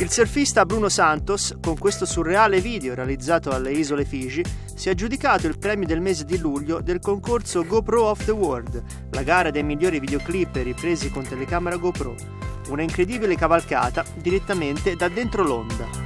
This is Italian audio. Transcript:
Il surfista Bruno Santos, con questo surreale video realizzato alle isole Fiji, si è aggiudicato il premio del mese di luglio del concorso GoPro of the World, la gara dei migliori videoclip ripresi con telecamera GoPro. Una incredibile cavalcata direttamente da dentro l'onda.